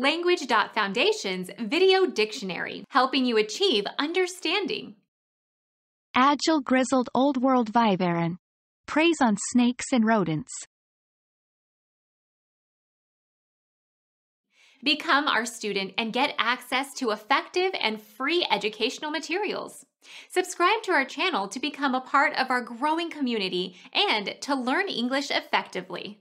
Language.Foundation's Video Dictionary, helping you achieve understanding. Agile grizzled old world viverrine. Preys on snakes and rodents. Become our student and get access to effective and free educational materials. Subscribe to our channel to become a part of our growing community and to learn English effectively.